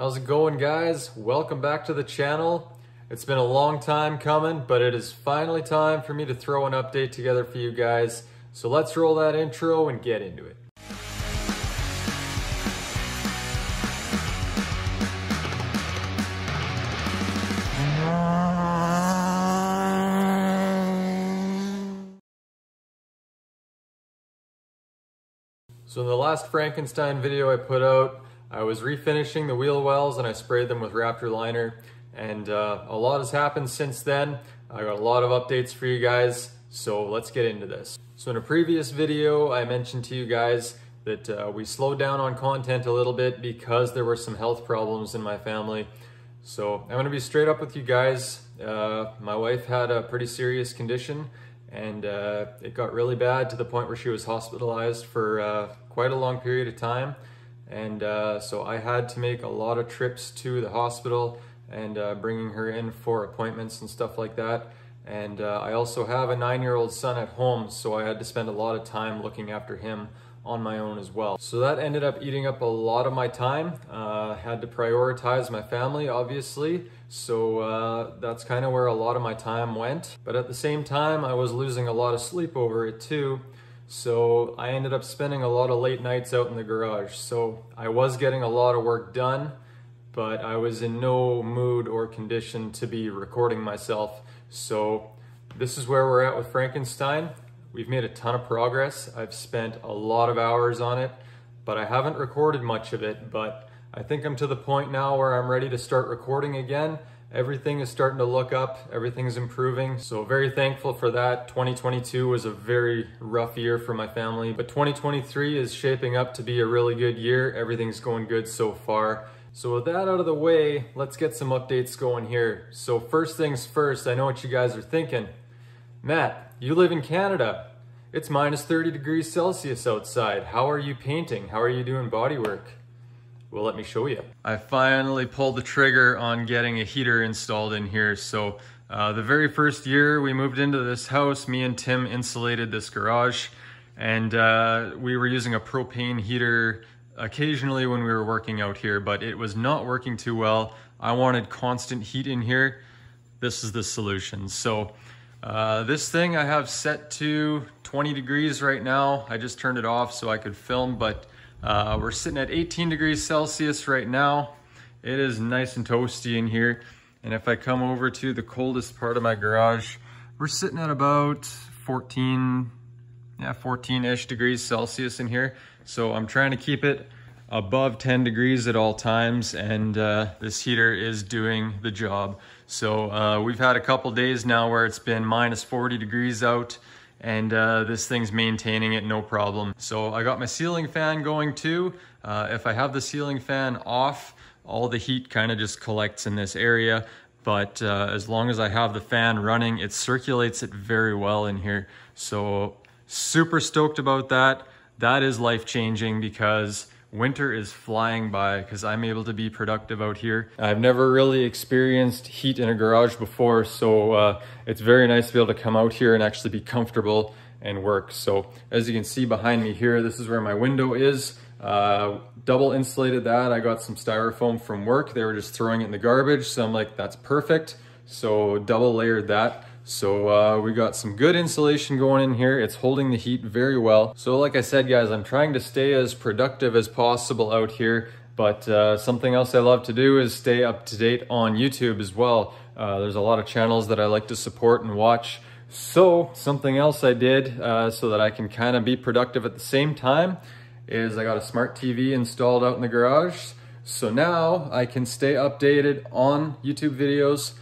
How's it going guys? Welcome back to the channel. It's been a long time coming, but it is finally time for me to throw an update together for you guys. So let's roll that intro and get into it. So in the last Frankenstein video I put out, I was refinishing the wheel wells and I sprayed them with Raptor liner. And uh, a lot has happened since then. I got a lot of updates for you guys, so let's get into this. So in a previous video, I mentioned to you guys that uh, we slowed down on content a little bit because there were some health problems in my family. So I'm gonna be straight up with you guys. Uh, my wife had a pretty serious condition and uh, it got really bad to the point where she was hospitalized for uh, quite a long period of time. And uh, so I had to make a lot of trips to the hospital and uh, bringing her in for appointments and stuff like that. And uh, I also have a nine-year-old son at home, so I had to spend a lot of time looking after him on my own as well. So that ended up eating up a lot of my time. Uh, had to prioritize my family, obviously. So uh, that's kind of where a lot of my time went. But at the same time, I was losing a lot of sleep over it too. So I ended up spending a lot of late nights out in the garage. So I was getting a lot of work done, but I was in no mood or condition to be recording myself. So this is where we're at with Frankenstein. We've made a ton of progress. I've spent a lot of hours on it, but I haven't recorded much of it, but I think I'm to the point now where I'm ready to start recording again. Everything is starting to look up, everything's improving, so very thankful for that. 2022 was a very rough year for my family, but 2023 is shaping up to be a really good year. Everything's going good so far. So with that out of the way, let's get some updates going here. So first things first, I know what you guys are thinking. Matt, you live in Canada. It's minus 30 degrees Celsius outside. How are you painting? How are you doing body work? Well, let me show you. I finally pulled the trigger on getting a heater installed in here. So uh, the very first year we moved into this house, me and Tim insulated this garage and uh, we were using a propane heater occasionally when we were working out here, but it was not working too well. I wanted constant heat in here. This is the solution. So uh, this thing I have set to 20 degrees right now. I just turned it off so I could film, but uh, we're sitting at 18 degrees Celsius right now. It is nice and toasty in here. And if I come over to the coldest part of my garage, we're sitting at about 14, yeah, 14-ish degrees Celsius in here. So I'm trying to keep it above 10 degrees at all times and uh, this heater is doing the job. So uh, we've had a couple days now where it's been minus 40 degrees out and uh, this thing's maintaining it no problem. So I got my ceiling fan going too. Uh, if I have the ceiling fan off, all the heat kind of just collects in this area. But uh, as long as I have the fan running, it circulates it very well in here. So super stoked about that. That is life changing because winter is flying by because I'm able to be productive out here. I've never really experienced heat in a garage before, so uh, it's very nice to be able to come out here and actually be comfortable and work. So as you can see behind me here, this is where my window is. Uh, double insulated that. I got some styrofoam from work. They were just throwing it in the garbage. So I'm like, that's perfect. So double layered that. So uh, we got some good insulation going in here. It's holding the heat very well. So like I said, guys, I'm trying to stay as productive as possible out here. But uh, something else I love to do is stay up to date on YouTube as well. Uh, there's a lot of channels that I like to support and watch. So something else I did uh, so that I can kind of be productive at the same time is I got a smart TV installed out in the garage. So now I can stay updated on YouTube videos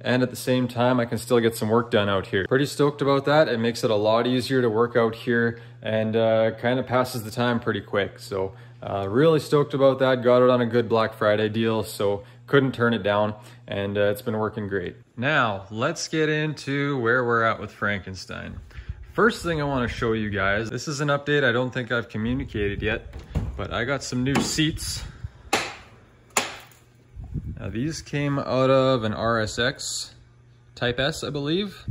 and at the same time I can still get some work done out here. Pretty stoked about that. It makes it a lot easier to work out here and uh, kind of passes the time pretty quick. So uh, really stoked about that. Got it on a good Black Friday deal, so couldn't turn it down and uh, it's been working great. Now let's get into where we're at with Frankenstein. First thing I want to show you guys, this is an update I don't think I've communicated yet, but I got some new seats now these came out of an RSX Type S, I believe.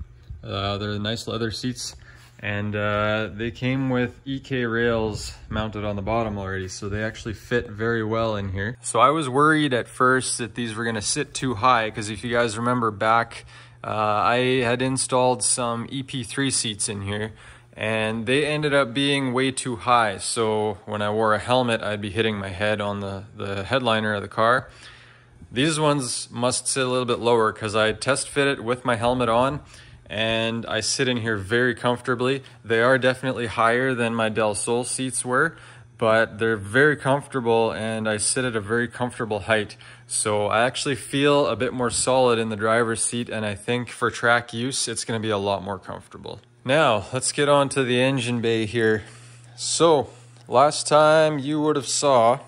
Uh, they're nice leather seats. and uh, they came with EK rails mounted on the bottom already, so they actually fit very well in here. So I was worried at first that these were gonna sit too high, because if you guys remember back, uh, I had installed some EP3 seats in here, and they ended up being way too high. So when I wore a helmet, I'd be hitting my head on the, the headliner of the car. These ones must sit a little bit lower because I test fit it with my helmet on and I sit in here very comfortably. They are definitely higher than my Del Sol seats were, but they're very comfortable and I sit at a very comfortable height. So I actually feel a bit more solid in the driver's seat and I think for track use, it's gonna be a lot more comfortable. Now, let's get on to the engine bay here. So, last time you would have saw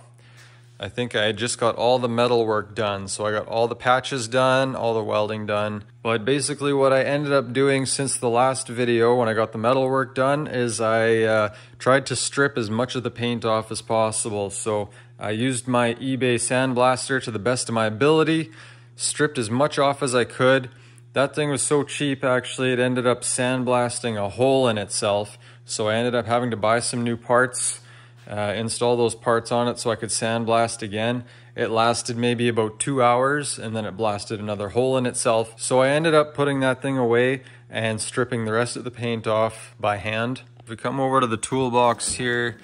I think I just got all the metal work done. So I got all the patches done, all the welding done. But basically what I ended up doing since the last video when I got the metal work done is I uh, tried to strip as much of the paint off as possible. So I used my eBay sandblaster to the best of my ability, stripped as much off as I could. That thing was so cheap actually, it ended up sandblasting a hole in itself. So I ended up having to buy some new parts uh, install those parts on it so I could sandblast again. It lasted maybe about two hours and then it blasted another hole in itself. So I ended up putting that thing away and stripping the rest of the paint off by hand. If we come over to the toolbox here,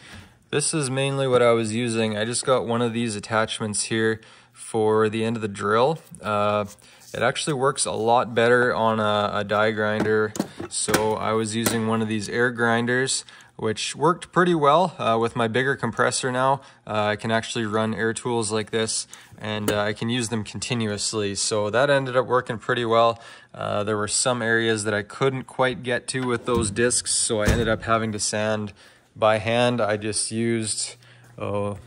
this is mainly what I was using. I just got one of these attachments here for the end of the drill. Uh, it actually works a lot better on a, a die grinder. So I was using one of these air grinders which worked pretty well uh, with my bigger compressor now. Uh, I can actually run air tools like this and uh, I can use them continuously. So that ended up working pretty well. Uh, there were some areas that I couldn't quite get to with those discs, so I ended up having to sand by hand. I just used oh,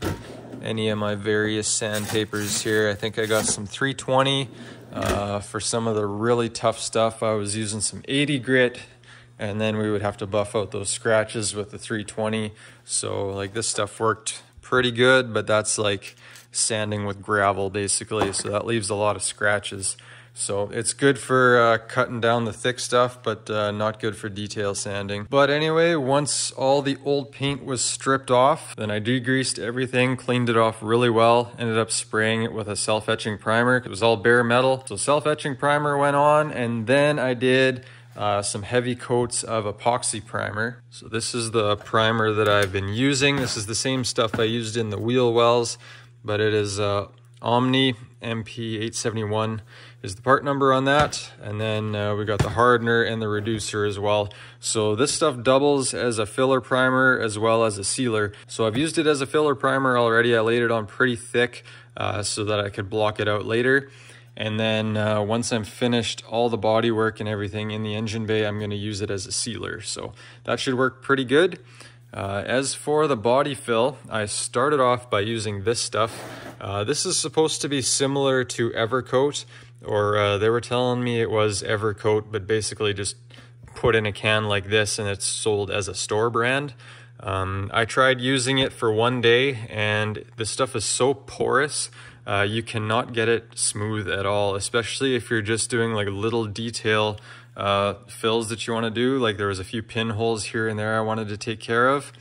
any of my various sandpapers here. I think I got some 320 uh, for some of the really tough stuff. I was using some 80 grit and then we would have to buff out those scratches with the 320 so like this stuff worked pretty good but that's like sanding with gravel basically so that leaves a lot of scratches so it's good for uh, cutting down the thick stuff, but uh, not good for detail sanding. But anyway, once all the old paint was stripped off, then I degreased everything, cleaned it off really well, ended up spraying it with a self-etching primer. It was all bare metal. So self-etching primer went on, and then I did uh, some heavy coats of epoxy primer. So this is the primer that I've been using. This is the same stuff I used in the wheel wells, but it is uh, Omni MP871 is the part number on that. And then uh, we got the hardener and the reducer as well. So this stuff doubles as a filler primer as well as a sealer. So I've used it as a filler primer already. I laid it on pretty thick uh, so that I could block it out later. And then uh, once I'm finished all the body work and everything in the engine bay, I'm gonna use it as a sealer. So that should work pretty good. Uh, as for the body fill, I started off by using this stuff. Uh, this is supposed to be similar to Evercoat, or uh, they were telling me it was Evercoat, but basically just put in a can like this and it's sold as a store brand. Um, I tried using it for one day and the stuff is so porous uh, you cannot get it smooth at all, especially if you're just doing like little detail uh, fills that you want to do. Like there was a few pinholes here and there I wanted to take care of.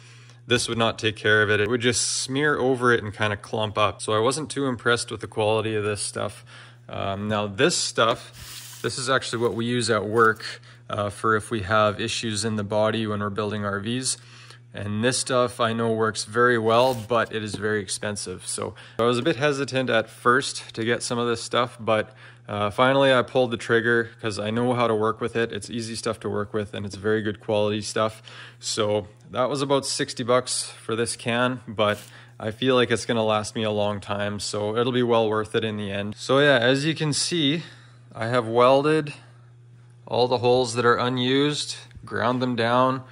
This would not take care of it. It would just smear over it and kind of clump up. So I wasn't too impressed with the quality of this stuff. Um, now this stuff, this is actually what we use at work uh, for if we have issues in the body when we're building RVs. And this stuff I know works very well, but it is very expensive. So I was a bit hesitant at first to get some of this stuff, but uh, finally I pulled the trigger because I know how to work with it. It's easy stuff to work with and it's very good quality stuff. So that was about 60 bucks for this can, but I feel like it's gonna last me a long time, so it'll be well worth it in the end. So yeah, as you can see, I have welded all the holes that are unused, ground them down,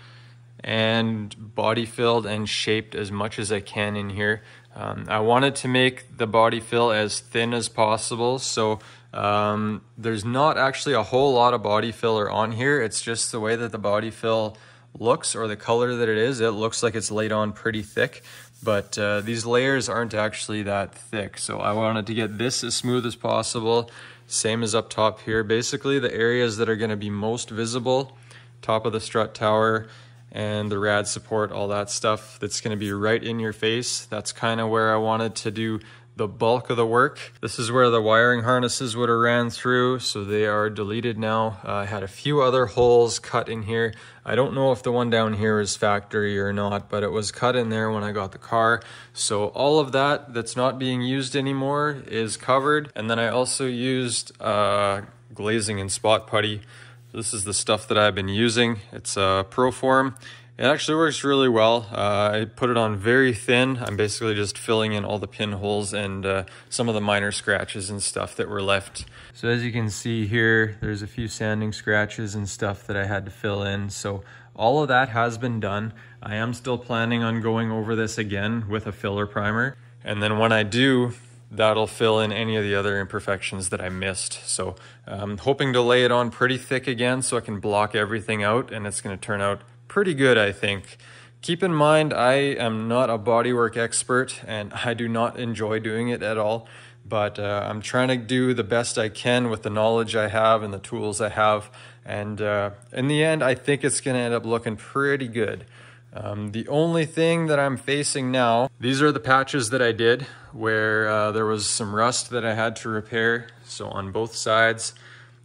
and body filled and shaped as much as I can in here. Um, I wanted to make the body fill as thin as possible, so um, there's not actually a whole lot of body filler on here. It's just the way that the body fill looks or the color that it is. It looks like it's laid on pretty thick, but uh, these layers aren't actually that thick. So I wanted to get this as smooth as possible, same as up top here. Basically the areas that are gonna be most visible top of the strut tower and the rad support, all that stuff that's gonna be right in your face. That's kind of where I wanted to do the bulk of the work. This is where the wiring harnesses would have ran through, so they are deleted now. Uh, I had a few other holes cut in here. I don't know if the one down here is factory or not, but it was cut in there when I got the car. So all of that that's not being used anymore is covered. And then I also used uh, glazing and spot putty. This is the stuff that I've been using. It's a uh, Proform. It actually works really well. Uh, I put it on very thin. I'm basically just filling in all the pinholes and uh, some of the minor scratches and stuff that were left. So as you can see here, there's a few sanding scratches and stuff that I had to fill in. So all of that has been done. I am still planning on going over this again with a filler primer. And then when I do, that'll fill in any of the other imperfections that I missed. So I'm um, hoping to lay it on pretty thick again so I can block everything out and it's gonna turn out pretty good, I think. Keep in mind, I am not a bodywork expert and I do not enjoy doing it at all, but uh, I'm trying to do the best I can with the knowledge I have and the tools I have. And uh, in the end, I think it's gonna end up looking pretty good. Um, the only thing that I'm facing now, these are the patches that I did where uh, there was some rust that I had to repair. So on both sides,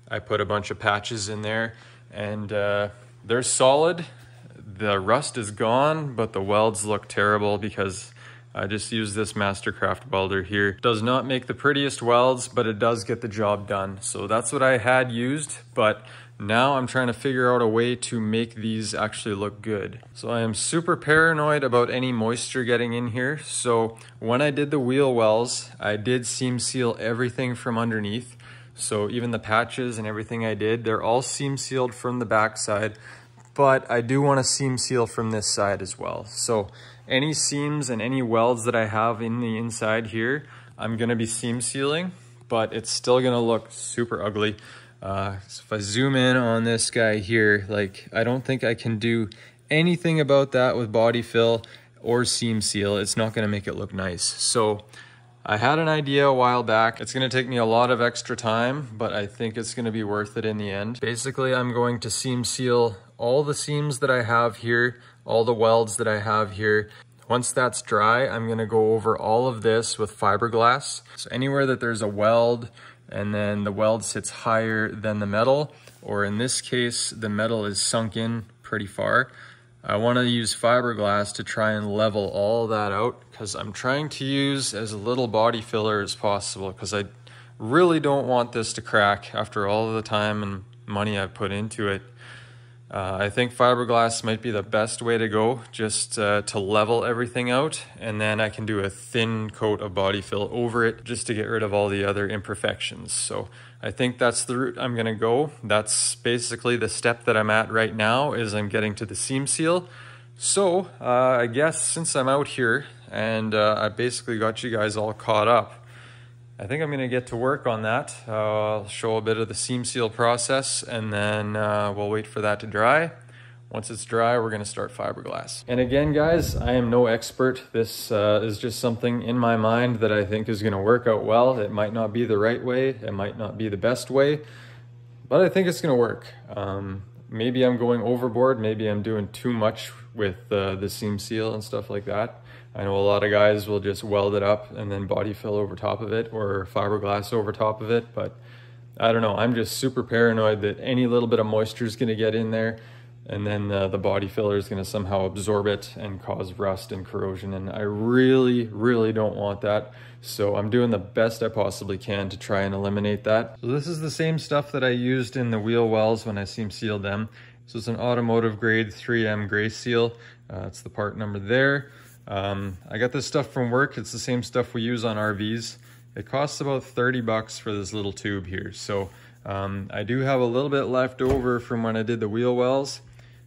I put a bunch of patches in there and uh, they're solid the rust is gone, but the welds look terrible because I just used this Mastercraft welder here. Does not make the prettiest welds, but it does get the job done. So that's what I had used, but now I'm trying to figure out a way to make these actually look good. So I am super paranoid about any moisture getting in here. So when I did the wheel wells, I did seam seal everything from underneath. So even the patches and everything I did, they're all seam sealed from the backside but I do want to seam seal from this side as well. So any seams and any welds that I have in the inside here, I'm gonna be seam sealing, but it's still gonna look super ugly. Uh, so if I zoom in on this guy here, like I don't think I can do anything about that with body fill or seam seal. It's not gonna make it look nice. So I had an idea a while back. It's gonna take me a lot of extra time, but I think it's gonna be worth it in the end. Basically, I'm going to seam seal all the seams that I have here, all the welds that I have here. Once that's dry, I'm gonna go over all of this with fiberglass. So anywhere that there's a weld and then the weld sits higher than the metal, or in this case, the metal is sunk in pretty far, I wanna use fiberglass to try and level all that out because I'm trying to use as little body filler as possible because I really don't want this to crack after all the time and money I've put into it. Uh, I think fiberglass might be the best way to go just uh, to level everything out and then I can do a thin coat of body fill over it just to get rid of all the other imperfections. So I think that's the route I'm gonna go. That's basically the step that I'm at right now is I'm getting to the seam seal. So uh, I guess since I'm out here and uh, I basically got you guys all caught up, I think I'm gonna get to work on that. Uh, I'll show a bit of the seam seal process and then uh, we'll wait for that to dry. Once it's dry, we're gonna start fiberglass. And again, guys, I am no expert. This uh, is just something in my mind that I think is gonna work out well. It might not be the right way, it might not be the best way, but I think it's gonna work. Um, maybe I'm going overboard, maybe I'm doing too much with uh, the seam seal and stuff like that. I know a lot of guys will just weld it up and then body fill over top of it or fiberglass over top of it, but I don't know. I'm just super paranoid that any little bit of moisture is going to get in there and then uh, the body filler is going to somehow absorb it and cause rust and corrosion. And I really, really don't want that. So I'm doing the best I possibly can to try and eliminate that. So this is the same stuff that I used in the wheel wells when I seam sealed them. So it's an automotive grade 3M gray seal. Uh, it's the part number there. Um, I got this stuff from work. It's the same stuff we use on RVs. It costs about 30 bucks for this little tube here. So um, I do have a little bit left over from when I did the wheel wells.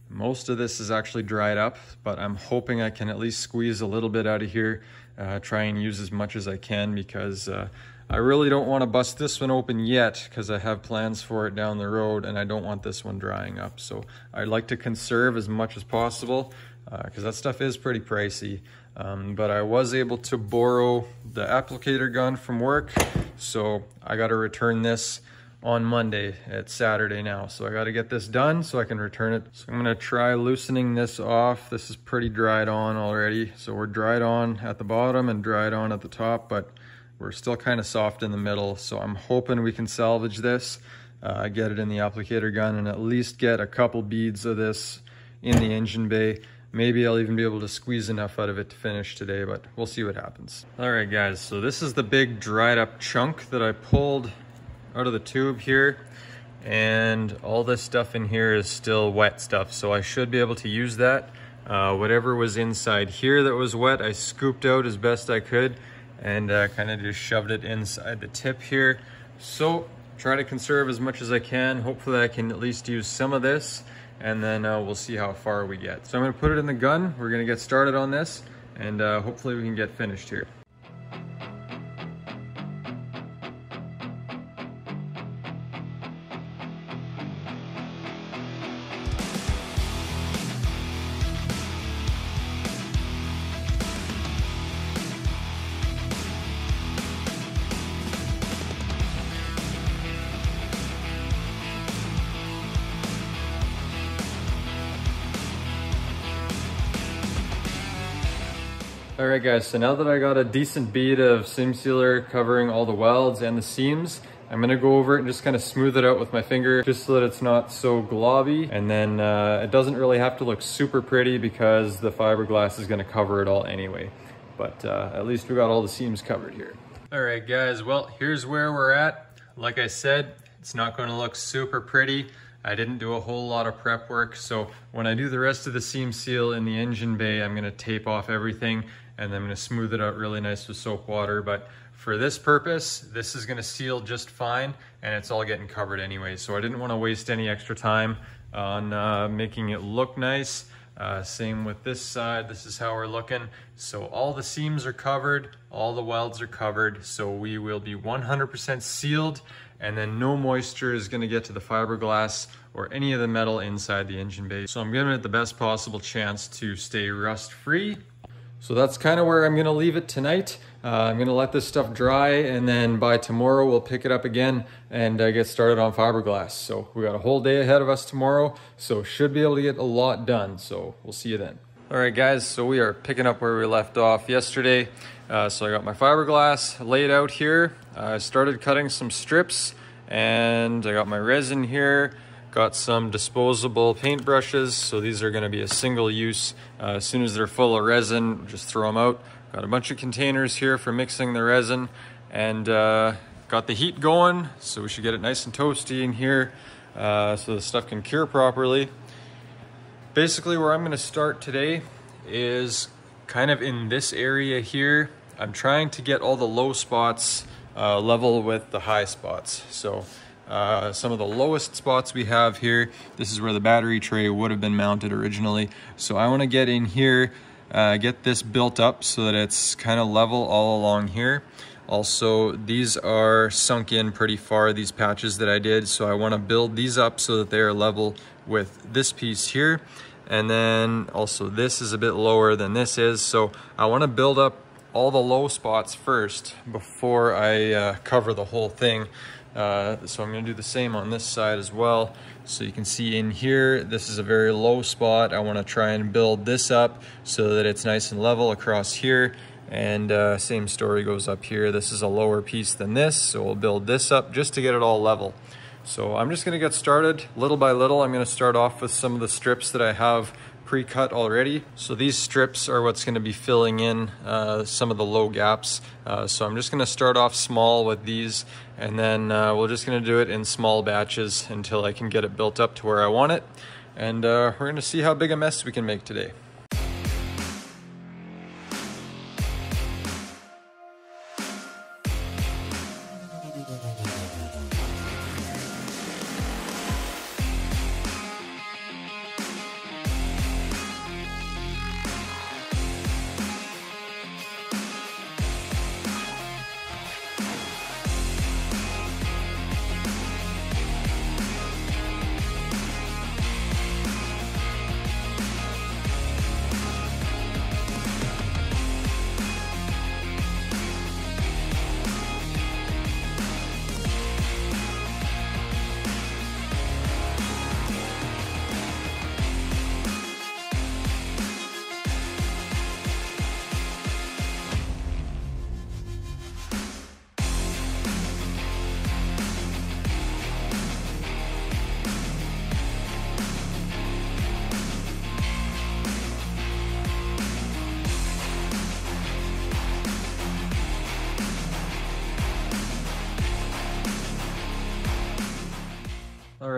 Most of this is actually dried up, but I'm hoping I can at least squeeze a little bit out of here, uh, try and use as much as I can because uh, I really don't want to bust this one open yet because I have plans for it down the road and I don't want this one drying up. So I'd like to conserve as much as possible because uh, that stuff is pretty pricey. Um, but I was able to borrow the applicator gun from work, so I got to return this. on Monday. It's Saturday now, so I gotta get this done so I can return it. So I'm gonna try loosening this off. This is pretty dried on already. So we're dried on at the bottom and dried on at the top, but we're still kind of soft in the middle. So I'm hoping we can salvage this, uh, get it in the applicator gun and at least get a couple beads of this in the engine bay. Maybe I'll even be able to squeeze enough out of it to finish today, but we'll see what happens. All right, guys, so this is the big dried up chunk that I pulled out of the tube here. And all this stuff in here is still wet stuff, so I should be able to use that. Uh, whatever was inside here that was wet, I scooped out as best I could and uh, kind of just shoved it inside the tip here. So try to conserve as much as I can. Hopefully I can at least use some of this and then uh, we'll see how far we get. So I'm gonna put it in the gun. We're gonna get started on this and uh, hopefully we can get finished here. All right guys, so now that I got a decent bead of seam sealer covering all the welds and the seams, I'm gonna go over it and just kind of smooth it out with my finger just so that it's not so globby. And then uh, it doesn't really have to look super pretty because the fiberglass is gonna cover it all anyway. But uh, at least we got all the seams covered here. All right guys, well, here's where we're at. Like I said, it's not gonna look super pretty. I didn't do a whole lot of prep work, so when I do the rest of the seam seal in the engine bay, I'm gonna tape off everything and I'm gonna smooth it out really nice with soap water. But for this purpose, this is gonna seal just fine and it's all getting covered anyway. So I didn't wanna waste any extra time on uh, making it look nice. Uh, same with this side, this is how we're looking. So all the seams are covered, all the welds are covered, so we will be 100% sealed and then no moisture is gonna get to the fiberglass or any of the metal inside the engine bay. So I'm giving it the best possible chance to stay rust free so that's kind of where I'm gonna leave it tonight. Uh, I'm gonna let this stuff dry and then by tomorrow we'll pick it up again and uh, get started on fiberglass. So we got a whole day ahead of us tomorrow, so should be able to get a lot done. So we'll see you then. All right guys, so we are picking up where we left off yesterday. Uh, so I got my fiberglass laid out here. I started cutting some strips and I got my resin here. Got some disposable paint brushes, so these are gonna be a single use. Uh, as soon as they're full of resin, just throw them out. Got a bunch of containers here for mixing the resin and uh, got the heat going, so we should get it nice and toasty in here uh, so the stuff can cure properly. Basically where I'm gonna start today is kind of in this area here. I'm trying to get all the low spots uh, level with the high spots. So uh, some of the lowest spots we have here. This is where the battery tray would have been mounted originally. So I want to get in here, uh, get this built up so that it's kind of level all along here. Also, these are sunk in pretty far, these patches that I did. So I want to build these up so that they are level with this piece here. And then also this is a bit lower than this is. So I want to build up all the low spots first before I uh, cover the whole thing. Uh, so I'm gonna do the same on this side as well. So you can see in here, this is a very low spot. I wanna try and build this up so that it's nice and level across here. And uh, same story goes up here. This is a lower piece than this, so we'll build this up just to get it all level. So I'm just gonna get started little by little. I'm gonna start off with some of the strips that I have pre-cut already. So these strips are what's gonna be filling in uh, some of the low gaps. Uh, so I'm just gonna start off small with these and then uh, we're just gonna do it in small batches until I can get it built up to where I want it. And uh, we're gonna see how big a mess we can make today.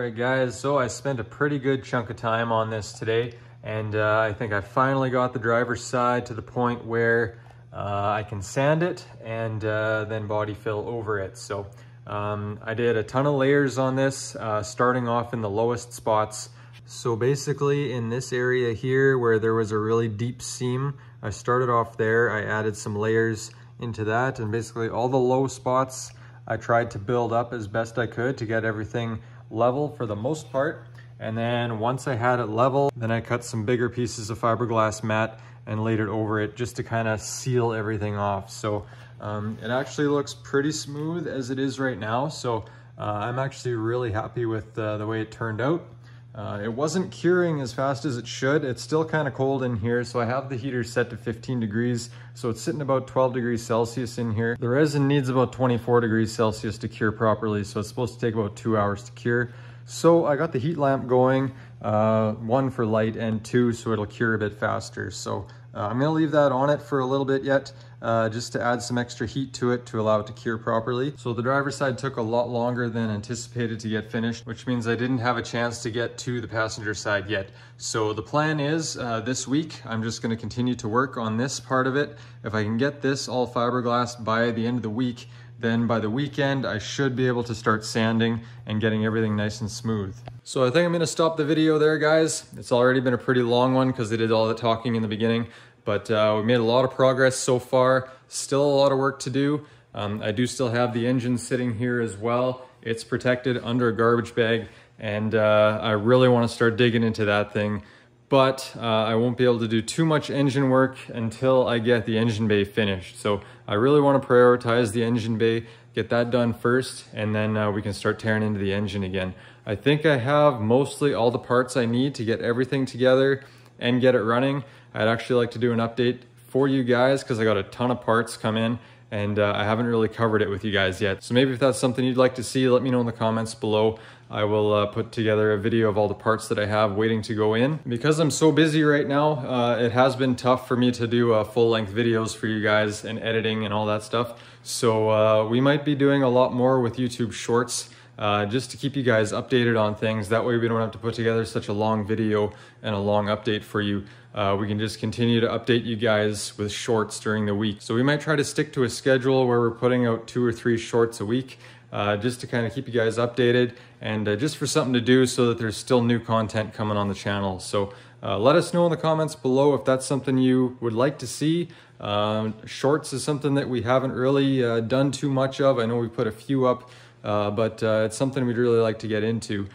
Right guys, so I spent a pretty good chunk of time on this today and uh, I think I finally got the driver's side to the point where uh, I can sand it and uh, then body fill over it. So um, I did a ton of layers on this, uh, starting off in the lowest spots. So basically in this area here where there was a really deep seam, I started off there, I added some layers into that and basically all the low spots I tried to build up as best I could to get everything level for the most part. And then once I had it level, then I cut some bigger pieces of fiberglass mat and laid it over it just to kind of seal everything off. So um, it actually looks pretty smooth as it is right now. So uh, I'm actually really happy with uh, the way it turned out. Uh, it wasn't curing as fast as it should. It's still kind of cold in here, so I have the heater set to 15 degrees, so it's sitting about 12 degrees Celsius in here. The resin needs about 24 degrees Celsius to cure properly, so it's supposed to take about two hours to cure. So I got the heat lamp going, uh, one for light and two so it'll cure a bit faster. So uh, I'm gonna leave that on it for a little bit yet, uh, just to add some extra heat to it to allow it to cure properly. So the driver's side took a lot longer than anticipated to get finished, which means I didn't have a chance to get to the passenger side yet. So the plan is uh, this week, I'm just gonna continue to work on this part of it. If I can get this all fiberglass by the end of the week, then by the weekend, I should be able to start sanding and getting everything nice and smooth. So I think I'm gonna stop the video there, guys. It's already been a pretty long one because they did all the talking in the beginning, but uh, we made a lot of progress so far. Still a lot of work to do. Um, I do still have the engine sitting here as well. It's protected under a garbage bag, and uh, I really wanna start digging into that thing but uh, I won't be able to do too much engine work until I get the engine bay finished. So I really want to prioritize the engine bay, get that done first, and then uh, we can start tearing into the engine again. I think I have mostly all the parts I need to get everything together and get it running. I'd actually like to do an update for you guys because I got a ton of parts come in and uh, I haven't really covered it with you guys yet. So maybe if that's something you'd like to see, let me know in the comments below. I will uh, put together a video of all the parts that I have waiting to go in. Because I'm so busy right now, uh, it has been tough for me to do uh, full-length videos for you guys and editing and all that stuff. So uh, we might be doing a lot more with YouTube Shorts uh, just to keep you guys updated on things. That way we don't have to put together such a long video and a long update for you. Uh, we can just continue to update you guys with shorts during the week. So we might try to stick to a schedule where we're putting out two or three shorts a week uh, just to kind of keep you guys updated and uh, just for something to do so that there's still new content coming on the channel. So uh, let us know in the comments below if that's something you would like to see. Um, shorts is something that we haven't really uh, done too much of. I know we put a few up, uh, but uh, it's something we'd really like to get into.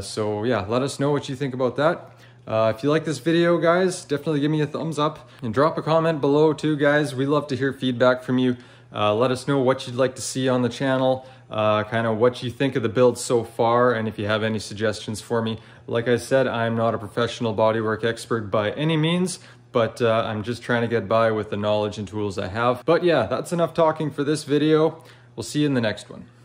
so yeah, let us know what you think about that. Uh, if you like this video, guys, definitely give me a thumbs up and drop a comment below too, guys. We love to hear feedback from you. Uh, let us know what you'd like to see on the channel, uh, kind of what you think of the build so far, and if you have any suggestions for me. Like I said, I'm not a professional bodywork expert by any means, but uh, I'm just trying to get by with the knowledge and tools I have. But yeah, that's enough talking for this video. We'll see you in the next one.